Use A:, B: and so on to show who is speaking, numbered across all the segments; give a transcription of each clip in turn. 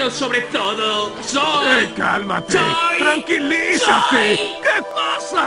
A: pero sobre todo, soy...
B: Eh, cálmate.
A: Soy-
B: Tranquilízate.
A: soy-
B: ¿Qué pasa?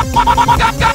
C: ガッガ